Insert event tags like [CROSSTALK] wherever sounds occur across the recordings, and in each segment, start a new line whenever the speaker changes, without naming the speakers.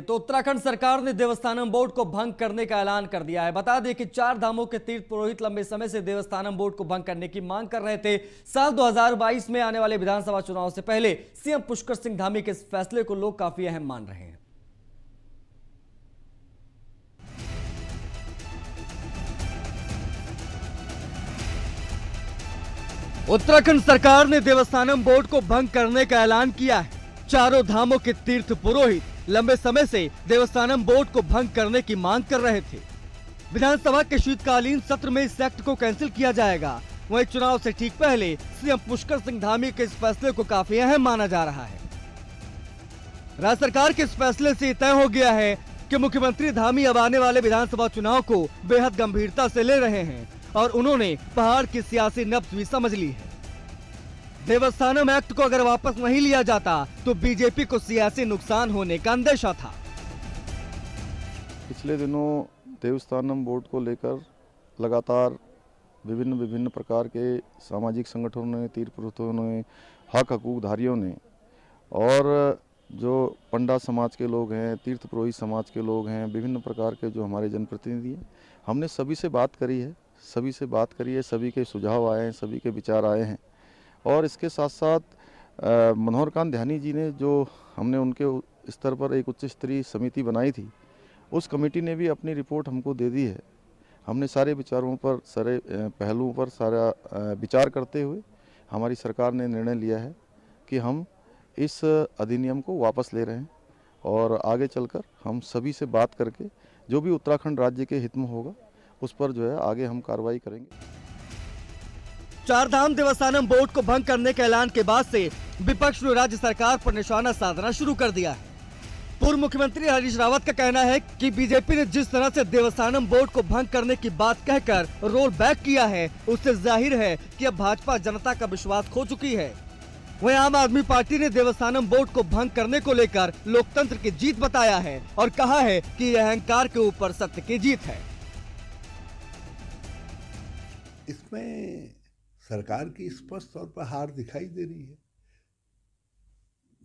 तो उत्तराखंड सरकार ने देवस्थानम बोर्ड को भंग करने का ऐलान कर दिया है। बता दें कि चार धामों के तीर्थ पुरोहित लंबे समय से देवस्थानम बोर्ड को भंग करने की मांग कर रहे थे। साल 2022 में आने वाले विधानसभा चुनाव से पहले सीएम पुष्कर सिंह धामी के इस फैसले को लोग काफ़ी अहम मान रहे हैं। उत्तराखंड सरकार ने देवस्थानम बोर्ड को भंग करने का ऐलान किया है। चारों धामों के तीर्थ पुरोहित लंबे समय से देवस्थानम बोर्ड को भंग करने की मांग कर रहे थे। विधानसभा के शीतकालीन सत्र में इस एक्ट को कैंसिल किया जाएगा। वहीं चुनाव से ठीक पहले सीएम पुष्कर सिंह धामी के इस फैसले को काफ़ी अहम माना जा रहा है। राज्य सरकार के इस फैसले से तय हो गया है कि मुख्यमंत्री धामी अब आने वाले विधानसभा चुनाव को बेहद गंभीरता से ले रहे हैं और उन्होंने पहाड़ की सियासी नब्ज भी समझ ली है। देवस्थानम एक्ट को अगर वापस नहीं लिया जाता तो बीजेपी को सियासी नुकसान होने का अंदेशा था।
पिछले दिनों देवस्थानम बोर्ड को लेकर लगातार विभिन्न विभिन्न प्रकार के सामाजिक संगठनों ने तीर्थ पुरुषों ने, हक हकूकधारियों ने और जो पंडा समाज के लोग हैं तीर्थ पुरोहित समाज के लोग हैं, विभिन्न प्रकार के जो हमारे जनप्रतिनिधि हैं, हमने सभी से बात करी है, सभी से बात करी है, सभी के सुझाव आए हैं, सभी के विचार आए हैं। और इसके साथ साथ मनोहर कांत ध्यानी जी ने जो हमने उनके स्तर पर एक उच्च स्तरीय समिति बनाई थी, उस कमेटी ने भी अपनी रिपोर्ट हमको दे दी है। हमने सारे विचारों पर, सारे पहलुओं पर सारा विचार करते हुए हमारी सरकार ने निर्णय लिया है कि हम इस अधिनियम को वापस ले रहे हैं और आगे चलकर हम सभी से बात करके, जो भी उत्तराखंड राज्य के हित में होगा, उस पर जो है आगे हम कार्रवाई करेंगे।
चारधाम देवस्थानम बोर्ड को भंग करने के ऐलान के बाद से विपक्ष ने राज्य सरकार पर निशाना साधना शुरू कर दिया है। पूर्व मुख्यमंत्री हरीश रावत का कहना है कि बीजेपी ने जिस तरह से देवस्थानम बोर्ड को भंग करने की बात कहकर रोल बैक किया है, उससे ज़ाहिर है कि अब भाजपा जनता का विश्वास खो चुकी है। वहीं आम आदमी पार्टी ने देवस्थानम बोर्ड को भंग करने को लेकर लोकतंत्र की जीत बताया है और कहा है कि यह अहंकार के ऊपर सत्य की जीत है।
इसमें सरकार की स्पष्ट तौर पर हार दिखाई दे रही है।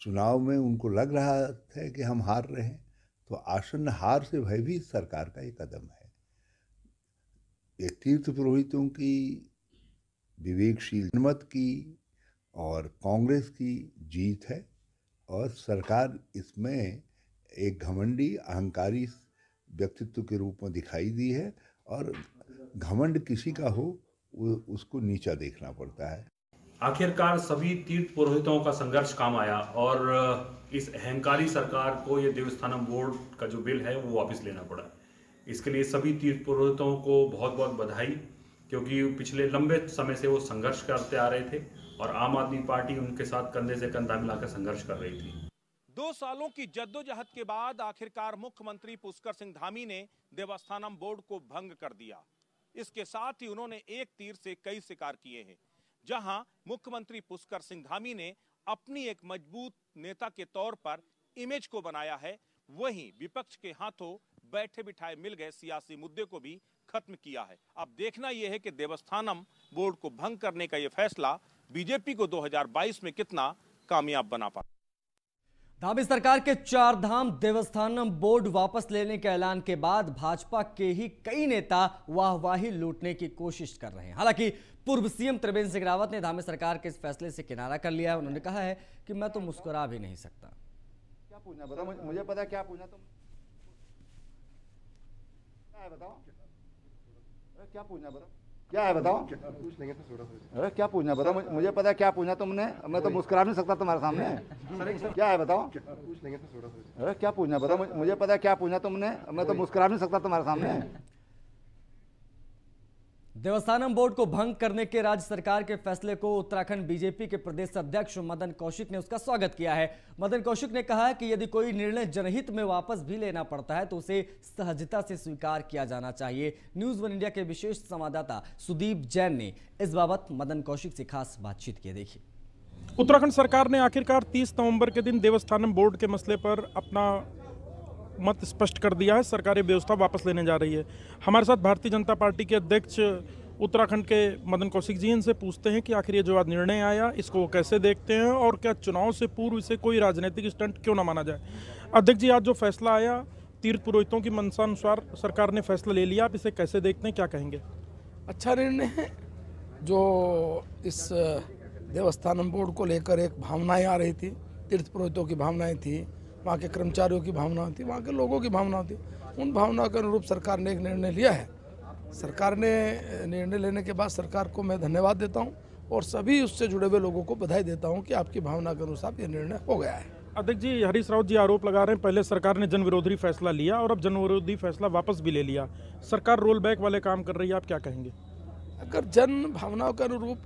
चुनाव में उनको लग रहा है कि हम हार रहे हैं तो आसन्न हार से भयभीत सरकार का एक कदम है। ये तीर्थ पुरोहितों की, विवेकशील मत की और कांग्रेस की जीत है और सरकार इसमें एक घमंडी, अहंकारी व्यक्तित्व के रूप में दिखाई दी है और घमंड किसी का हो उसको नीचा देखना पड़ता है।
आखिरकार सभी तीर्थ पुरोहितों का संघर्ष काम आया और इस अहंकारी सरकार को ये देवस्थानम बोर्ड का जो बिल है वो वापस लेना पड़ा। इसके लिए सभी तीर्थ पुरोहितों को बहुत बहुत बधाई क्योंकि पिछले लंबे समय से वो संघर्ष करते आ रहे थे और आम आदमी पार्टी उनके साथ कंधे से कंधा मिलाकर संघर्ष कर रही थी।
दो सालों की जद्दोजहद के बाद आखिरकार मुख्यमंत्री पुष्कर सिंह धामी ने देवस्थानम बोर्ड को भंग कर दिया। इसके साथ ही उन्होंने एक तीर से कई शिकार किए हैं, जहाँ मुख्यमंत्री पुष्कर सिंह धामी ने अपनी एक मज़बूत नेता के तौर पर इमेज को बनाया है। वहीं विपक्ष के हाथों बैठे बिठाए मिल गए सियासी मुद्दे को भी खत्म किया है। अब देखना यह है कि देवस्थानम बोर्ड को भंग करने का यह फैसला बीजेपी को 2022 में कितना कामयाब बना पा
धामी सरकार के चार धाम देवस्थानम बोर्ड वापस लेने के ऐलान के बाद भाजपा के ही कई नेता वाहवाही लूटने की कोशिश कर रहे हैं। हालाँकि पूर्व सीएम त्रिवेंद्र सिंह रावत ने धामी सरकार के इस फैसले से किनारा कर लिया है। उन्होंने कहा है कि मैं तो मुस्कुरा भी नहीं सकता।
क्या पूछना बताओ, मुझे पता क्या पूछना तुम। क्या क्या पूछना बताओ? क्या है बताओ? पूछ लेंगे तो अरे क्या पूछना बताओ? मुझे पता है क्या पूछना तुमने। मैं तो मुस्कुरा नहीं सकता तुम्हारे सामने। क्या है बताओ? पूछ लेंगे तो अरे क्या पूछना बताओ? मुझे पता है क्या पूछना तुमने। मैं तो मुस्कुरा नहीं सकता तुम्हारे सामने।
देवस्थानम बोर्ड को भंग करने के राज्य सरकार के फैसले को उत्तराखंड बीजेपी के प्रदेश अध्यक्ष मदन कौशिक ने उसका स्वागत किया है। मदन कौशिक ने कहा है कि यदि कोई निर्णय जनहित में वापस भी लेना पड़ता है तो उसे सहजता से स्वीकार किया जाना चाहिए। न्यूज़ वन इंडिया के विशेष संवाददाता सुदीप जैन ने इस बाबत मदन कौशिक से खास बातचीत की देखिए।
उत्तराखंड सरकार ने आखिरकार तीस नवंबर के दिन देवस्थानम बोर्ड के मसले पर अपना मत स्पष्ट कर दिया है, सरकारी व्यवस्था वापस लेने जा रही है। हमारे साथ भारतीय जनता पार्टी के अध्यक्ष उत्तराखंड के मदन कौशिक जी इनसे पूछते हैं कि आखिर ये जो आज निर्णय आया, इसको वो कैसे देखते हैं और क्या चुनाव से पूर्व इसे कोई राजनीतिक स्टंट क्यों ना माना जाए? अध्यक्ष जी, आज जो फैसला आया, तीर्थ पुरोहितों की मनसा अनुसार सरकार ने फैसला ले लिया, आप इसे कैसे देखते हैं, क्या कहेंगे?
अच्छा निर्णय है, जो इस देवस्थानम बोर्ड को लेकर एक भावनाएँ आ रही थी, तीर्थ पुरोहितों की भावनाएँ थी। वहाँ के कर्मचारियों की भावना थी वहाँ के लोगों की भावना थी। उन भावनाओं के अनुरूप सरकार ने एक निर्णय लिया है। सरकार ने निर्णय लेने के बाद सरकार को मैं धन्यवाद देता हूँ और सभी उससे जुड़े हुए लोगों को बधाई देता हूँ कि आपकी भावना के अनुसार ये निर्णय हो गया है।
अध्यक्ष जी हरीश रावत जी आरोप लगा रहे हैं पहले सरकार ने जन विरोधी फैसला लिया और अब जन विरोधी फैसला वापस भी ले लिया। सरकार रोल बैक वाले काम कर रही है आप क्या कहेंगे?
अगर जन भावनाओं के अनुरूप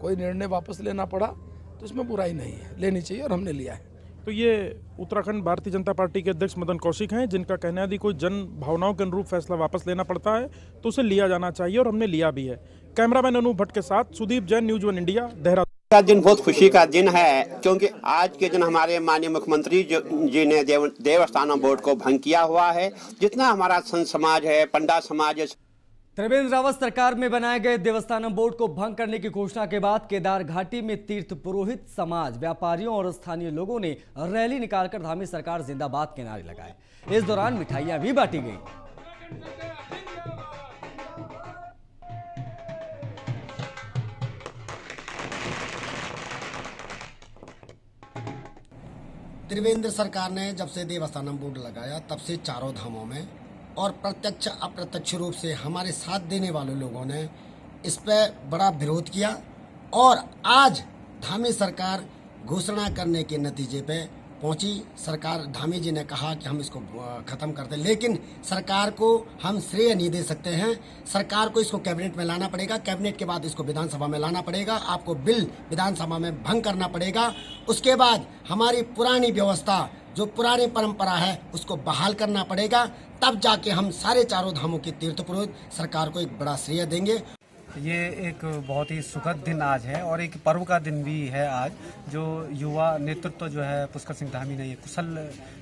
कोई निर्णय वापस लेना पड़ा तो इसमें बुराई नहीं है लेनी चाहिए और हमने लिया है।
तो ये उत्तराखंड भारतीय जनता पार्टी के अध्यक्ष मदन कौशिक हैं, जिनका कहना है यदि कोई जन भावनाओं के अनुरूप फैसला वापस लेना पड़ता है तो उसे लिया जाना चाहिए और हमने लिया भी है। कैमरामैन अनूप भट्ट के साथ Sudeep Jain, news one India, Dehradun.
का दिन बहुत खुशी का दिन है, क्योंकि आज के दिन हमारे माननीय मुख्यमंत्री जी ने देव देवस्थानम बोर्ड को भंग किया हुआ है। जितना हमारा संत समाज है, पंडा समाज है
त्रिवेंद्र रावत सरकार में बनाए गए देवस्थानम बोर्ड को भंग करने की घोषणा के बाद केदार घाटी में तीर्थ पुरोहित समाज, व्यापारियों और स्थानीय लोगों ने रैली निकालकर धामी सरकार जिंदाबाद के नारे लगाए। इस दौरान मिठाइयाँ भी बांटी गई।
त्रिवेंद्र सरकार ने जब से देवस्थानम बोर्ड लगाया, तब से चारों धामों में और प्रत्यक्ष, अप्रत्यक्ष रूप से हमारे साथ देने वाले लोगों ने इस पर बड़ा विरोध किया और आज धामी सरकार घोषणा करने के नतीजे पे पहुँची। सरकार, धामी जी ने कहा कि हम इसको खत्म कर दें लेकिन सरकार को हम श्रेय नहीं दे सकते हैं। सरकार को इसको कैबिनेट में लाना पड़ेगा। कैबिनेट के बाद इसको विधानसभा में लाना पड़ेगा। आपको बिल विधानसभा में भंग करना पड़ेगा। उसके बाद हमारी पुरानी व्यवस्था जो पुराने परंपरा है, उसको बहाल करना पड़ेगा। तब जाके हम सारे चारों धामों के तीर्थ पुरोहित सरकार को एक बड़ा श्रेय देंगे।
ये एक बहुत ही सुखद दिन आज है और एक पर्व का दिन भी है आज, जो युवा नेतृत्व जो है पुष्कर सिंह धामी ने ये कुशल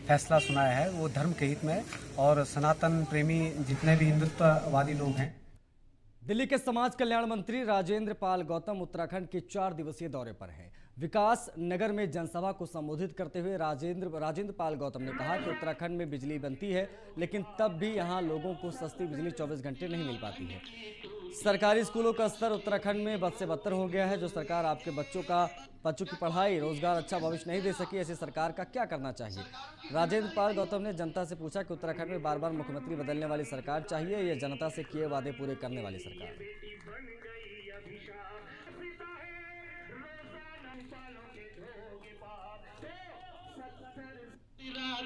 फैसला सुनाया है, वो धर्म के हित में और सनातन प्रेमी जितने भी हिंदुत्ववादी लोग हैं
दिल्ली के समाज कल्याण मंत्री राजेंद्र पाल गौतम उत्तराखंड के चार दिवसीय दौरे पर हैं। विकास नगर में जनसभा को संबोधित करते हुए राजेंद्र राजेंद्र पाल गौतम ने कहा कि उत्तराखंड में बिजली बनती है, लेकिन तब भी यहाँ लोगों को सस्ती बिजली 24 घंटे नहीं मिल पाती है। सरकारी स्कूलों का स्तर उत्तराखंड में बद से बदतर हो गया है, जो सरकार आपके बच्चों का, बच्चों की पढ़ाई, रोज़गार अच्छा भविष्य नहीं दे सकी, ऐसी सरकार का क्या करना चाहिए? राजेंद्र पाल गौतम ने जनता से पूछा कि उत्तराखंड में बार बार मुख्यमंत्री बदलने वाली सरकार चाहिए या जनता से किए वादे पूरे करने वाली सरकार?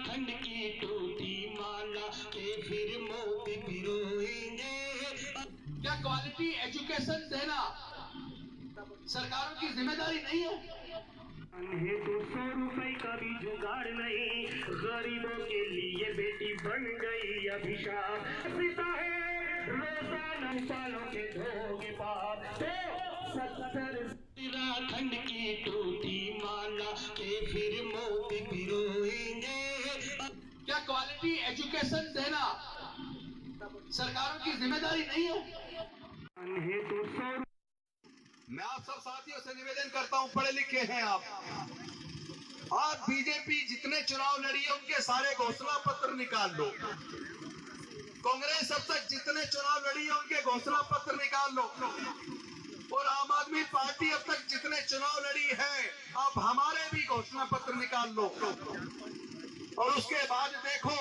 खंड की टूटी माला के फिर। क्वालिटी एजुकेशन देना। सरकारों की ज़िम्मेदारी नहीं है। तो सौ रुपए का भी जुगाड़ नहीं गरीबों के लिए बेटी बन गई अभिशाप। पिता है रोज़ाना सालों के धोगे पाप तो सत्तर। खंड की टूटी माला के फिर मोती पिरोएँगे। क्या क्वालिटी एजुकेशन देना? सरकारों की ज़िम्मेदारी नहीं है।
मैं आप सब साथियों से निवेदन करता हूँ, पढ़े लिखे हैं आप। आज बीजेपी जितने चुनाव लड़ी है, उनके सारे घोषणा पत्र निकाल लो। कांग्रेस अब तक जितने चुनाव लड़ी है, उनके घोषणा पत्र निकाल लो। और आम आदमी पार्टी अब तक जितने चुनाव लड़ी है, अब हमारे भी घोषणा पत्र निकाल लो। और उसके बाद देखो,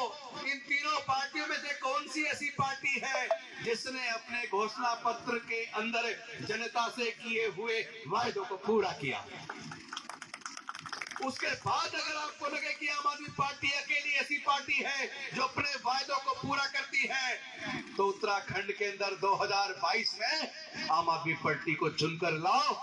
इन तीनों पार्टियों में से कौन सी ऐसी पार्टी है जिसने अपने घोषणा पत्र के अंदर जनता से किए हुए वायदों को पूरा किया? उसके बाद अगर आपको लगे कि आम आदमी पार्टी अकेली ऐसी पार्टी है जो अपने वायदों को पूरा करती है तो उत्तराखंड के अंदर 2022 में आम आदमी पार्टी को चुनकर लाओ।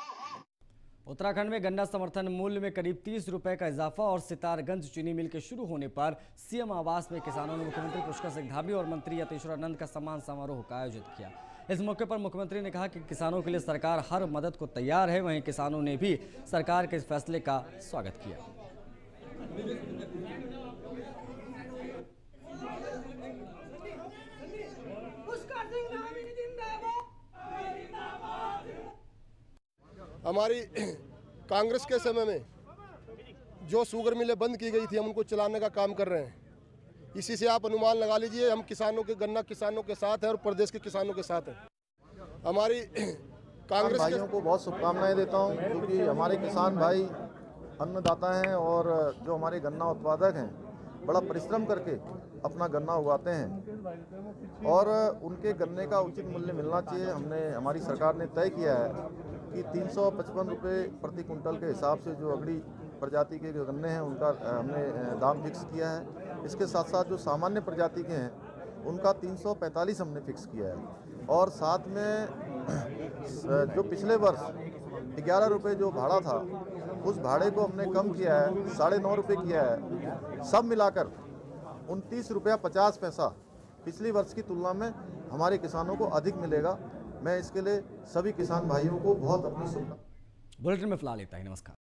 उत्तराखंड में गन्ना समर्थन मूल्य में करीब तीस रुपए का इजाफा और सितारगंज चीनी मिल के शुरू होने पर सीएम आवास में किसानों ने मुख्यमंत्री पुष्कर सिंह धाबी और मंत्री यतेश्वरानंद का सम्मान समारोह का आयोजित किया। इस मौके पर मुख्यमंत्री ने कहा कि किसानों के लिए सरकार हर मदद को तैयार है। वहीं किसानों ने भी सरकार के इस फैसले का स्वागत किया।
हमारी [CLEARS THROAT] कांग्रेस के समय में जो शुगर मिलें बंद की गई थी, हम उनको चलाने का काम कर रहे हैं। इसी से आप अनुमान लगा लीजिए, हम किसानों के, गन्ना किसानों के साथ हैं और प्रदेश के किसानों के साथ हैं। हमारी [CLEARS THROAT] कांग्रेस
भाइयों को बहुत शुभकामनाएँ देता हूँ क्योंकि हमारे किसान भाई, अन्नदाता हैं और जो हमारे गन्ना उत्पादक हैं, बड़ा परिश्रम करके अपना गन्ना उगाते हैं। और उनके गन्ने का उचित मूल्य मिलना चाहिए, हमने, हमारी सरकार ने तय किया है कि तीन सौ पचपन रुपये प्रति कुंटल के हिसाब से जो अगड़ी प्रजाति के जो गन्ने हैं, उनका हमने दाम फिक्स किया है। इसके साथ साथ जो सामान्य प्रजाति के हैं, उनका 345 हमने फिक्स किया है। और साथ में जो पिछले वर्ष ग्यारह रुपये जो भाड़ा था, उस भाड़े को हमने कम किया है, साढ़े नौ रुपये किया है। सब मिलाकर उनतीस रुपया पचास पैसा पिछली वर्ष की तुलना में हमारे किसानों को अधिक मिलेगा। मैं इसके लिए सभी किसान भाइयों को बहुत अपनी सुविधा
बुलेटिन में फ़िलहाल लेता है, नमस्कार।